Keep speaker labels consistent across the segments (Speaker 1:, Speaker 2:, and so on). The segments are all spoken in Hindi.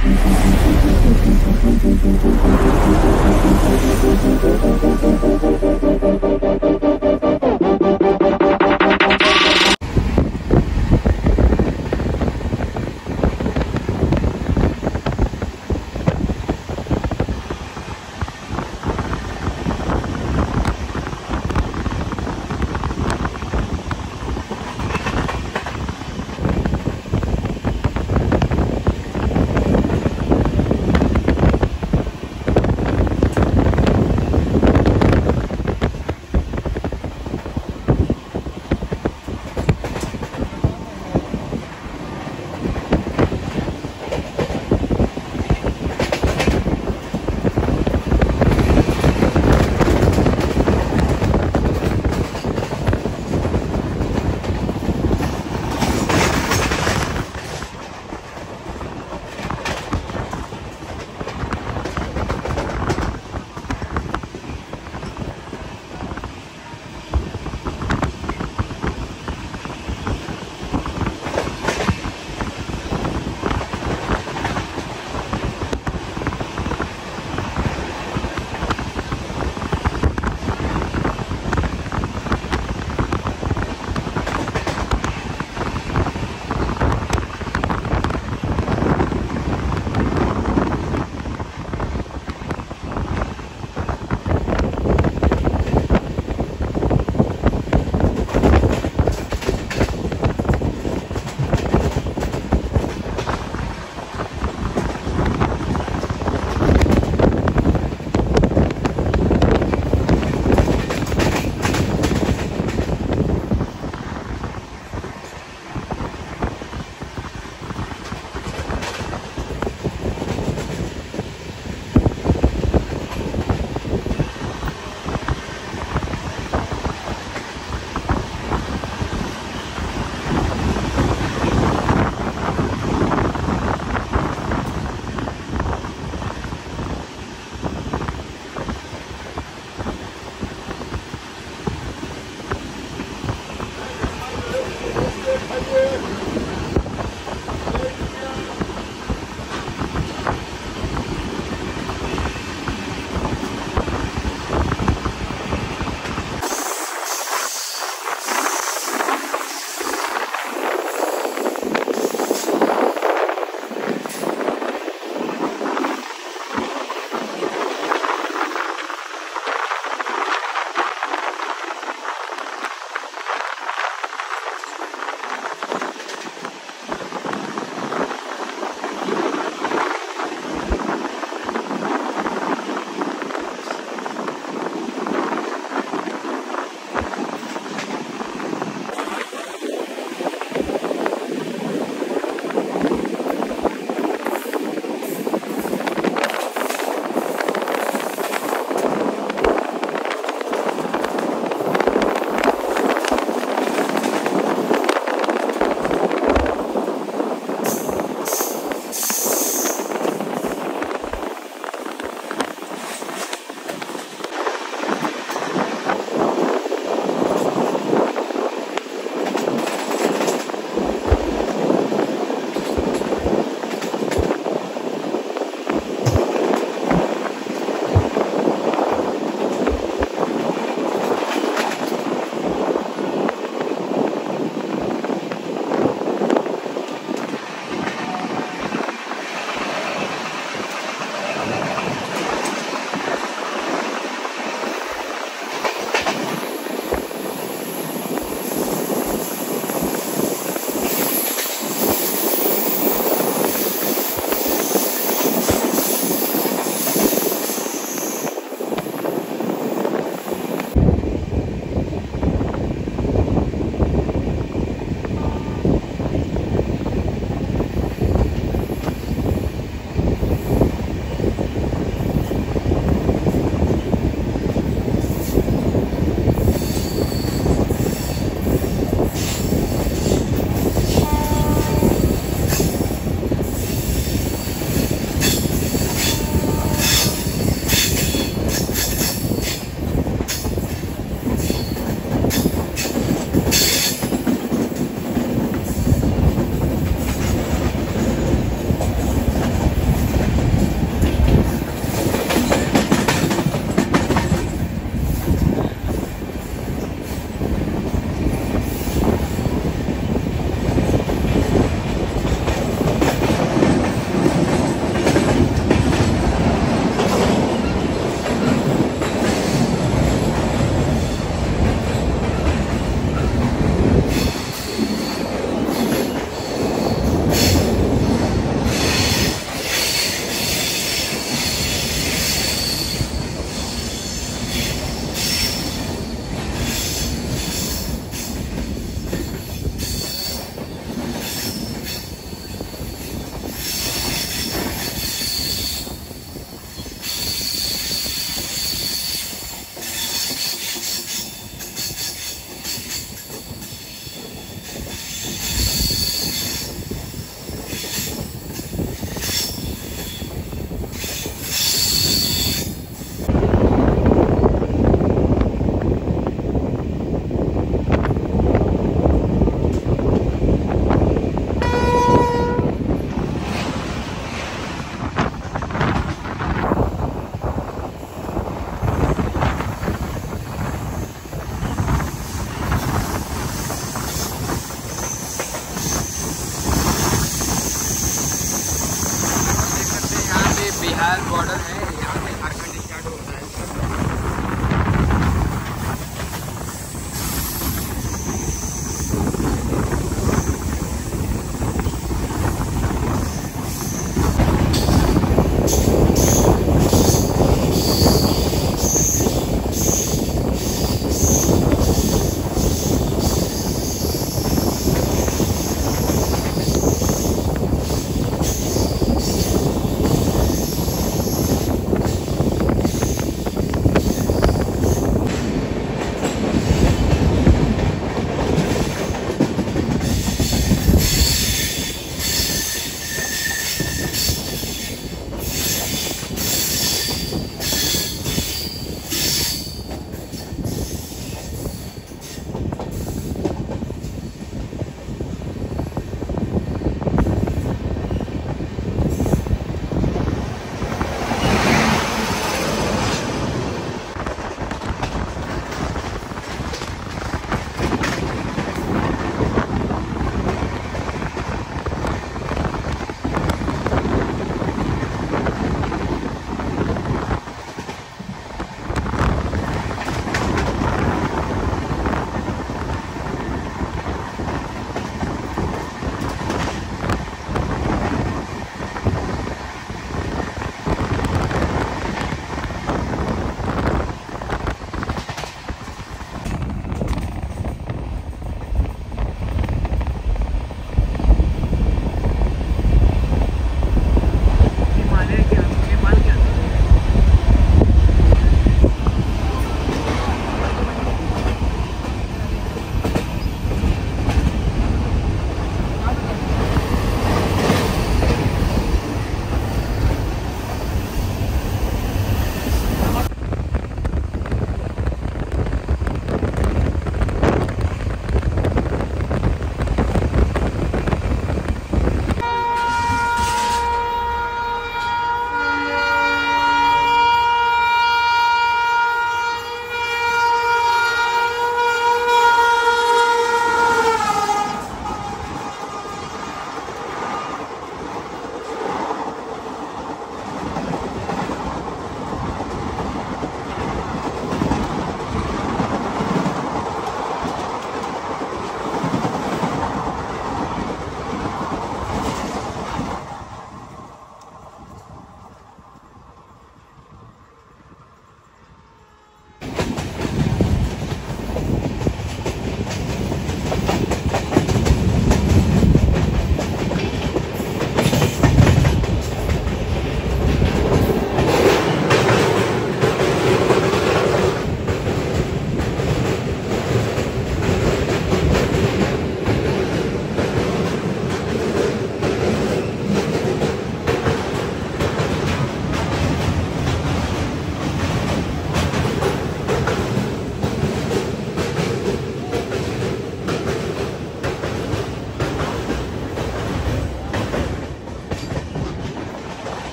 Speaker 1: Mm-hmm.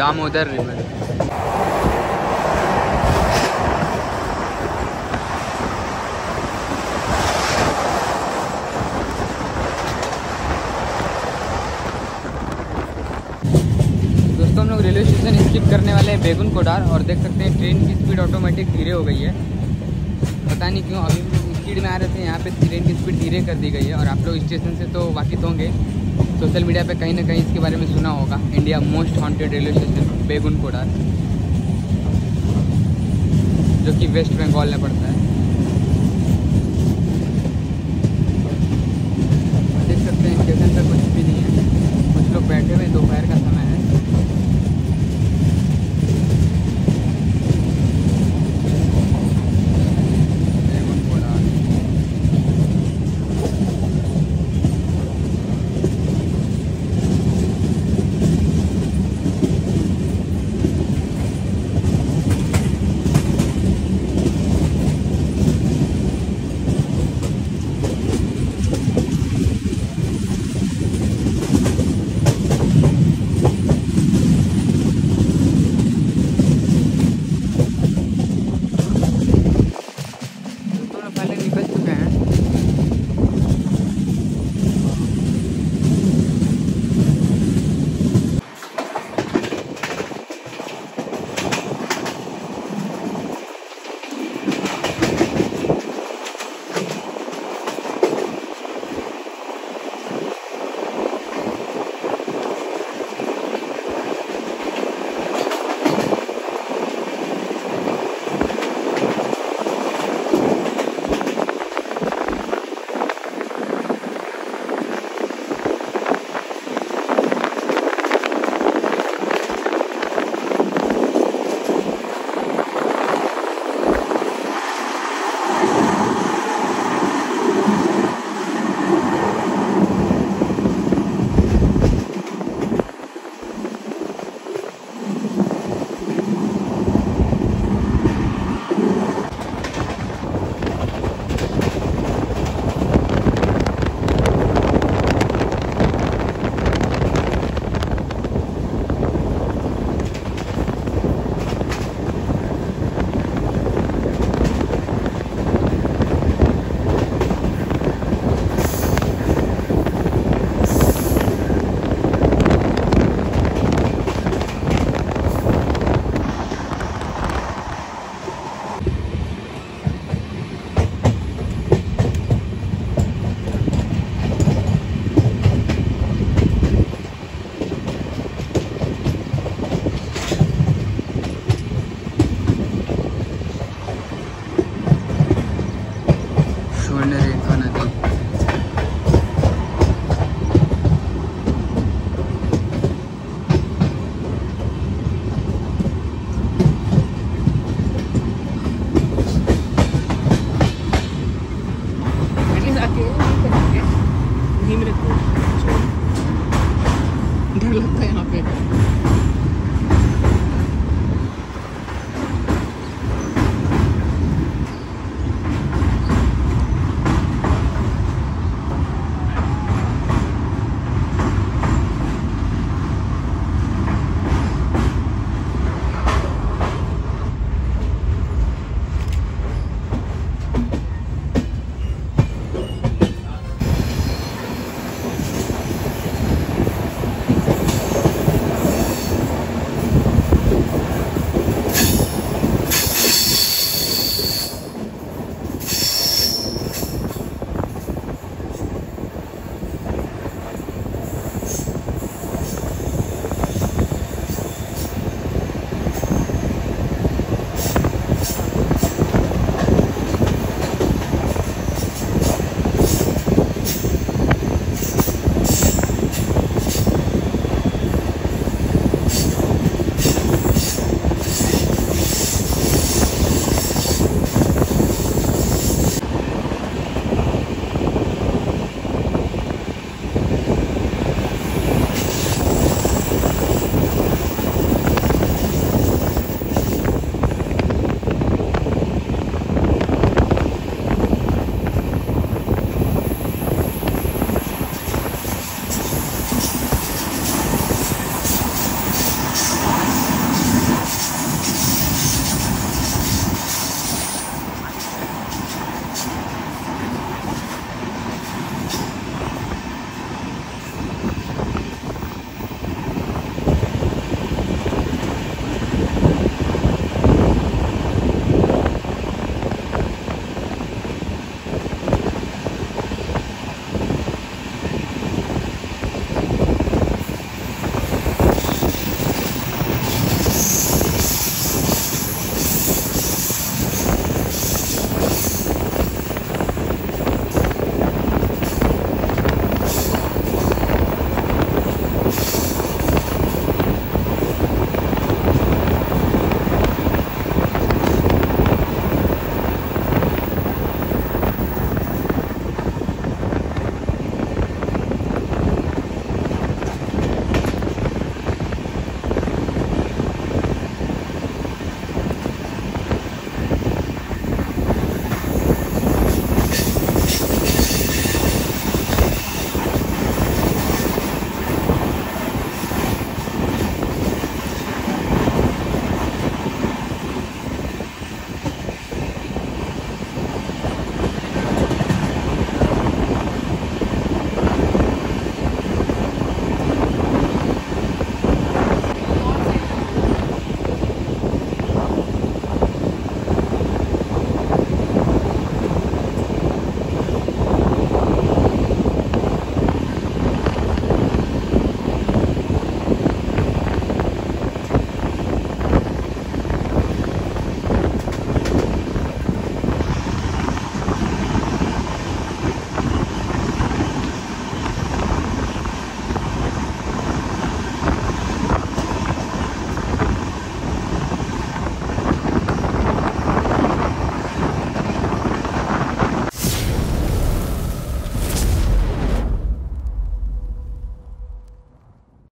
Speaker 1: दामोदर रिवर दोस्तों, हम लोग रेलवे स्टेशन स्किप करने वाले हैं बेगुन कोडार और देख सकते हैं ट्रेन की स्पीड ऑटोमेटिक धीरे हो गई है। पता नहीं क्यों, अभी स्पीड में आ रहे थे, यहाँ पे ट्रेन की स्पीड धीरे कर दी गई है और आप लोग स्टेशन से तो वाकिफ होंगे। सोशल मीडिया पे कहीं ना कहीं इसके बारे में सुना होगा। India most haunted railway station, Begun जो कि वेस्ट बंगाल में पड़ता है।